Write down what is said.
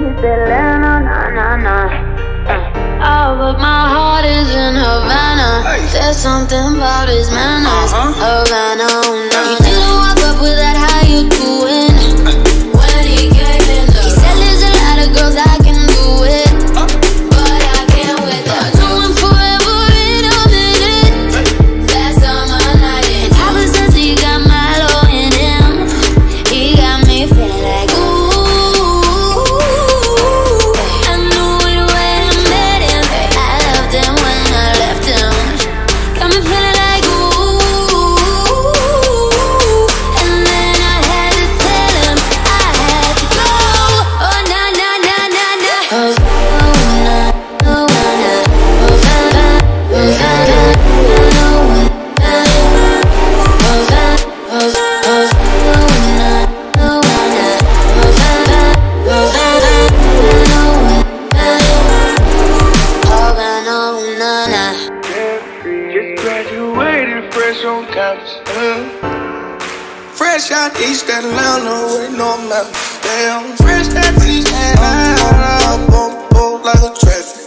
He she's feeling na na na. Oh, but my heart is in Havana. Hey. There's something about his manners. Uh-huh. Havana. Oh, fresh on campus. Uh-huh. Fresh out East Atlanta with no mountains. Damn, fresh out East Atlanta. I'm on like a traffic.